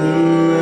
Hum.